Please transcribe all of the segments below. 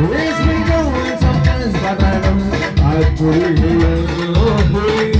Raise me going sometimes, but I don't. I truly love you.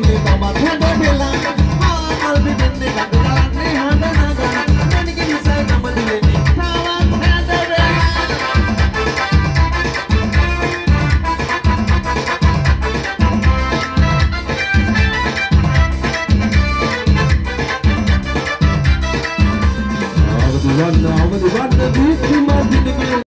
Baba,